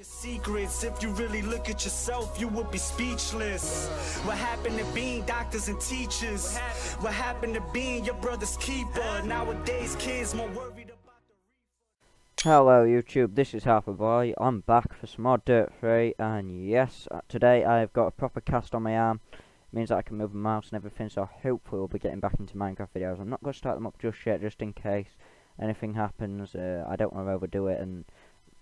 your secrets. If you really look at yourself, you would be speechless. What happened to being doctors and teachers? What happened to being your brother's keeper? Nowadays, kids more worried about the Hello YouTube, this is Harper Boy. I'm back for some more Dirt 3 and yes, uh, today I've got a proper cast on my arm. Means that I can move my mouse and everything, so hopefully we'll be getting back into Minecraft videos. I'm not going to start them up just yet, just in case anything happens. Uh, I don't want to overdo it and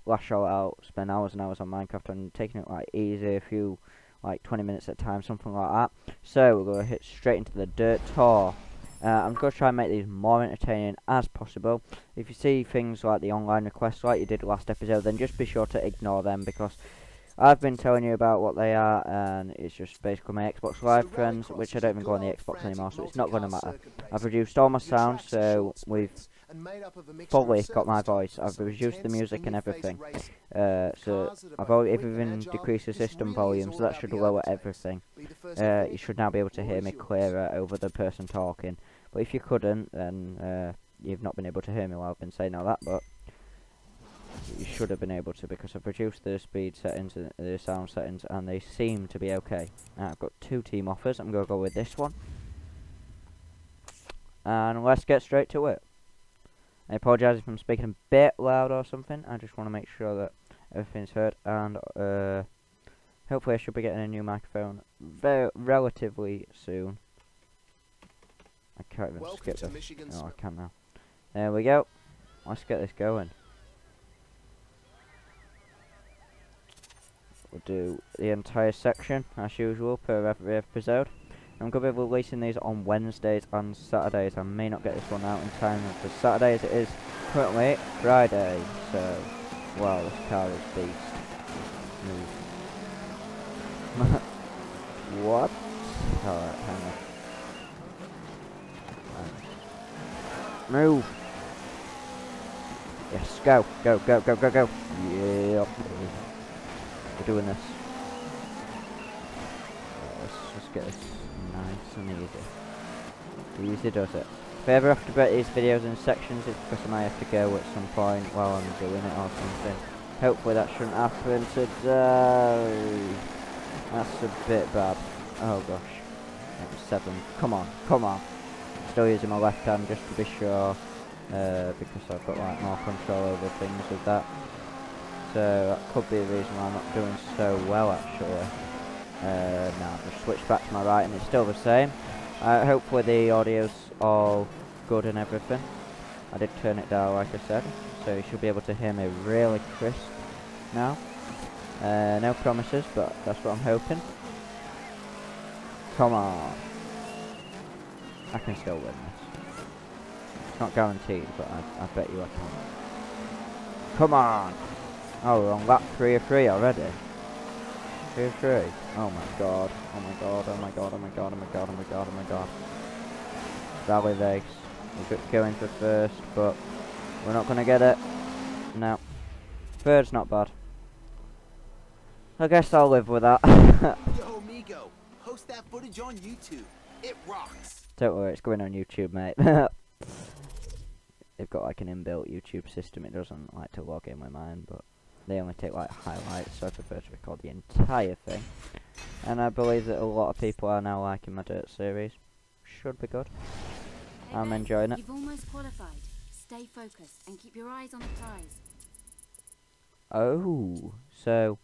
lash all out, spend hours and hours on Minecraft and taking it like easy, a few, like 20 minutes at a time, something like that. So we're going to hit straight into the Dirt Tour. Uh, I'm going to try and make these more entertaining as possible. If you see things like the online requests like you did last episode, then just be sure to ignore them because I've been telling you about what they are and it's just basically my Xbox Live friends, which I don't even go on the Xbox anymore, so it's not going to matter. I've reduced all my sound, so we've fully got my voice. I've reduced the music and everything. Uh, so I've already even decreased the system volume, so that should lower everything. Uh, you should now be able to hear me clearer over the person talking. But if you couldn't, then uh, you've not been able to hear me while I've been saying all that, but you should have been able to because I've reduced the speed settings and the sound settings and they seem to be okay. Now I've got two team offers, I'm going to go with this one. And let's get straight to it. I apologise if I'm speaking a bit loud or something, I just want to make sure that everything's heard and uh, hopefully I should be getting a new microphone very relatively soon. I can't even Welcome skip to this. Michigan Oh, I can now. There we go. Let's get this going. We'll do the entire section as usual per every episode. I'm going to be releasing these on Wednesdays and Saturdays. I may not get this one out in time for Saturdays. It is currently Friday, so wow, this car is beast. What? Alright, hang on. Move. Yes, go, go, go, go, go, go. Yep. We're doing this. Let's just get this and easy. Easy does it. If I ever have to break these videos in sections, it's because I might have to go at some point while I'm doing it or something. Hopefully that shouldn't happen today. That's a bit bad. Oh gosh. Seven. Come on, come on. Still using my left hand just to be sure. Uh, because I've got like more control over things with that. So that could be the reason why I'm not doing so well actually. Uh, now just switched back to my right and it's still the same. Uh, hopefully the audio's all good and everything. I did turn it down like I said, so you should be able to hear me really crisp now. Uh, no promises, but that's what I'm hoping. Come on. I can still win this. It's not guaranteed, but I, I bet you I can. Come on! Oh, we're on lap 3 of 3 already. 3 of 3. Oh my god. Oh my god, oh my god, oh my god, oh my god, oh my god, oh my god. Valley Race. We're go- going for first, but we're not going to get it. No. Third's not bad. I guess I'll live with that. Yo, amigo, post that footage on YouTube. It rocks. Don't worry, it's going on YouTube, mate. They've got like an inbuilt YouTube system. It doesn't like to log in with mine, but they only take like highlights, so I prefer to record the entire thing. And I believe that a lot of people are now liking my Dirt series. Should be good. I'm enjoying it. You've almost qualified. Stay focused and keep your eyes on the prize. Oh, so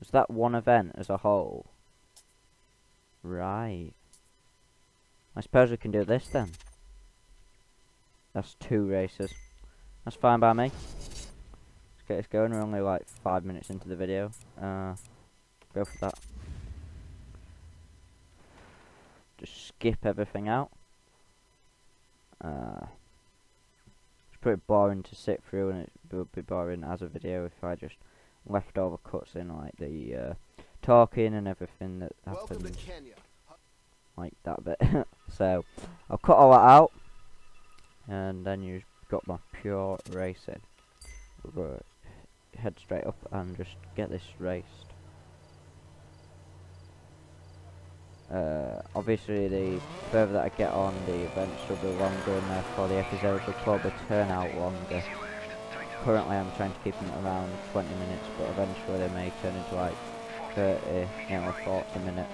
was that one event as a whole? Right. I suppose we can do this then. That's two races. That's fine by me. Get this going. We're only like five minutes into the video. Uh, go for that. Just skip everything out. Uh, it's pretty boring to sit through, and it would be boring as a video if I just left all the cuts in, like the uh, talking and everything that happens, like that bit. so I'll cut all that out, and then you've got my pure racing. Go head straight up and just get this raced. Uh, obviously, the further that I get on, the events will be longer, and therefore the episodes will probably turn out longer. currently I'm trying to keep them around 20 minutes, but eventually they may turn into like 30, nearly 40 minutes.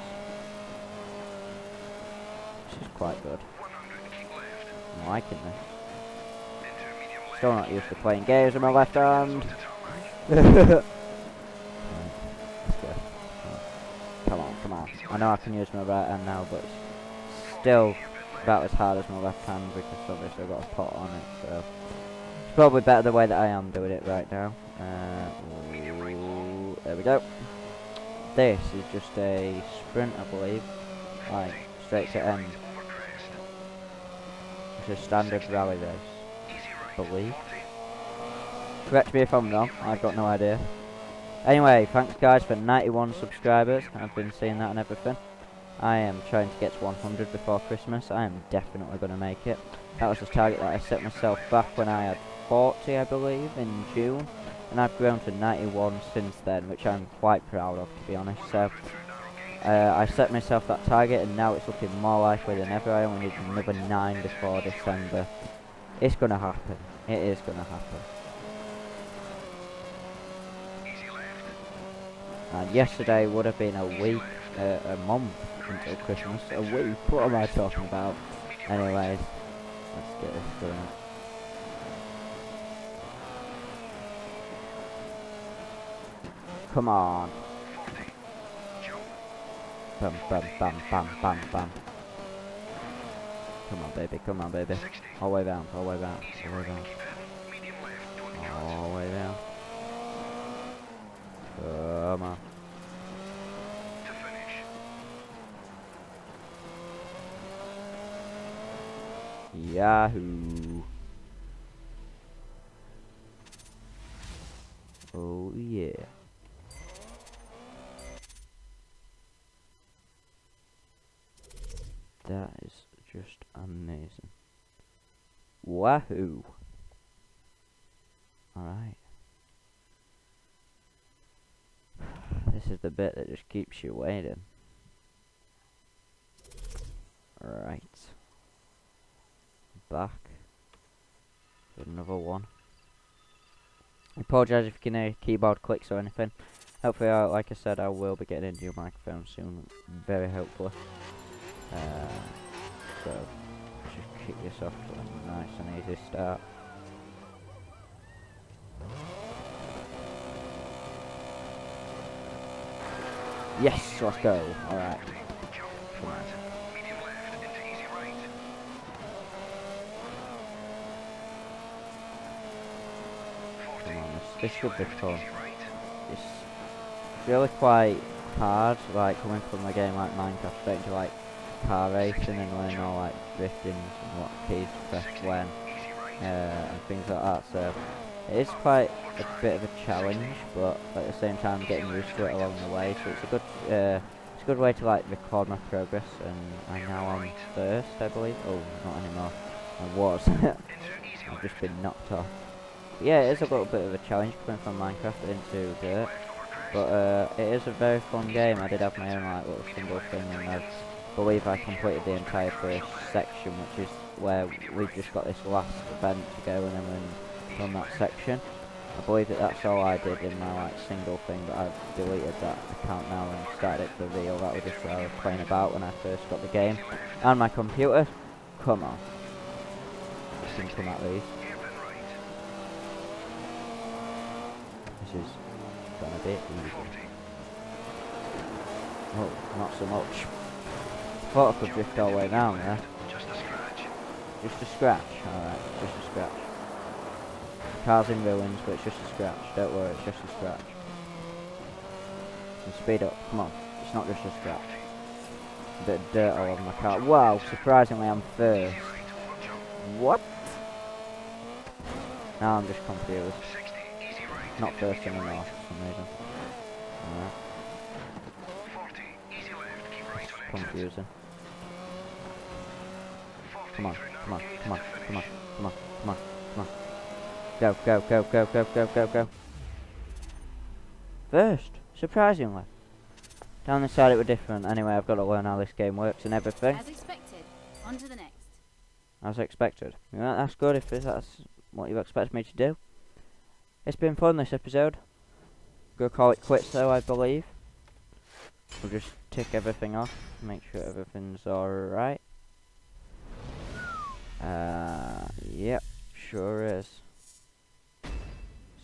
Which is quite good. I'm liking this. Still not used to playing games with my left hand. Right. Come on, come on. I know I can use my right hand now, but it's still about as hard as my left hand because obviously I've got a pot on it, so it's probably better the way that I am doing it right now. Uh, there we go. This is just a sprint, I believe, like straight to end. It's a standard rally race, I believe. Correct me if I'm wrong, I've got no idea. Anyway, thanks guys for 91 subscribers, I've been seeing that and everything. I am trying to get to 100 before Christmas, I am definitely going to make it. That was the target that I set myself back when I had 40 I believe in June. And I've grown to 91 since then, which I'm quite proud of to be honest. So, uh, I set myself that target and now it's looking more likely than ever. I only need another 9 before December. It's going to happen. It is going to happen. And yesterday would have been a week, uh, a month until Christmas. A week? What am I talking about? Anyways, let's get this going. Come on. Bam, bam, bam, bam, bam, bam. Come on, baby, come on, baby. All the way down, all the way down, all the way down. All the way down. Come on. Yahoo! Oh yeah. That is just amazing. Wahoo! Alright. This is the bit that just keeps you waiting. Right. Back. Another one. I apologise if you can hear keyboard clicks or anything. Hopefully, uh, like I said, I will be getting a new microphone soon. Very hopefully. Uh, so, just kick this off to a nice and easy start. Yes, let's go. Alright. Come on. Be fun. It's really quite hard, like coming from a game like Minecraft into like car racing and learning all like drifting and what keys to press when uh, and things like that. So it is quite a bit of a challenge, but at the same time getting used to it along the way. So it's a good uh, it's a good way to like record my progress. And I'm now on first, I believe. Oh, not anymore. I was. I've just been knocked off. Yeah, it is a little bit of a challenge coming from Minecraft into Dirt. But uh, it is a very fun game. I did have my own like little single thing, and I believe I completed the entire first section, which is where we've just got this last event to go, and then we're that section. I believe that that's all I did in my like single thing, but I've deleted that account now and started it for real. That was just what I was playing about when I first got the game. And my computer, come on, come at these. Is gonna be. Oh, not so much. Thought I could drift all the way down there. Just a scratch. Just a scratch, alright, just a scratch. Car's in ruins, but it's just a scratch. Don't worry, it's just a scratch. And speed up, come on. It's not just a scratch. A bit of dirt all over my car. Wow, surprisingly I'm first. What? Now I'm just confused. 60. Easy right. Not first anymore for some reason. Alright, 40. Easy left. Keep right it's on exit. confusing. Come on, come on, come on, come on, come on, come on, come on. Go, go, go, go, go, go, go, go. First, surprisingly. Down this side it were different. Anyway, I've got to learn how this game works and everything. As expected. On to the next. As expected. Yeah, that's good if that's what you expect me to do. It's been fun this episode. Gonna call it quits though, I believe. We'll just tick everything off, make sure everything's alright. Uh, yep, sure is.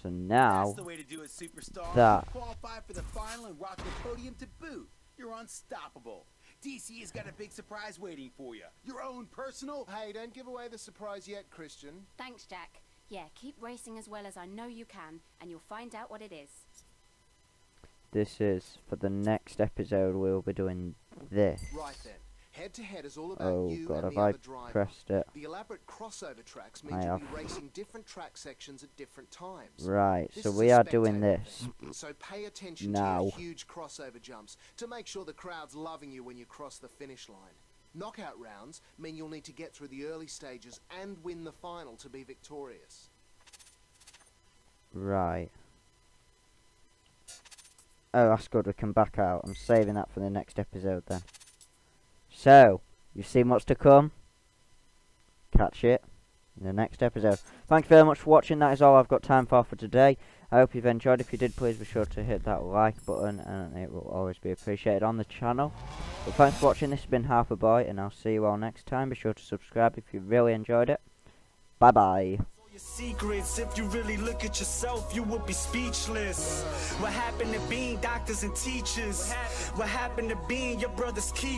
So now, That's the way to do it, superstar. that- qualify for the final and rock the podium to boot. You're unstoppable. DC has got a big surprise waiting for you. Your own personal. Hey, don't give away the surprise yet, Christian. Thanks, Jack. Yeah, keep racing as well as I know you can, and you'll find out what it is. this is for the next episode. We'll be doing this. Right then. Head to head is all about Oh you god, and have the I other driver. pressed it? The elaborate crossover tracks I mean you'll be have. racing different track sections at different times. Right, This so we are doing this. event, So pay attention now. to your huge crossover jumps to make sure the crowd's loving you when you cross the finish line. Knockout rounds mean you'll need to get through the early stages and win the final to be victorious. Right. Oh, that's good. We can back out. I'm saving that for the next episode then. So, you've seen what's to come. Catch it in the next episode. Thank you very much for watching. That is all I've got time for for today. I hope you've enjoyed. If you did, please be sure to hit that like button, and it will always be appreciated on the channel. But thanks for watching. This has been Harper Boy, and I'll see you all next time. Be sure to subscribe if you really enjoyed it. Bye bye. secrets. If you really look at yourself, you would be speechless. What happened to being doctors and teachers? What happened to being your brother's keeper?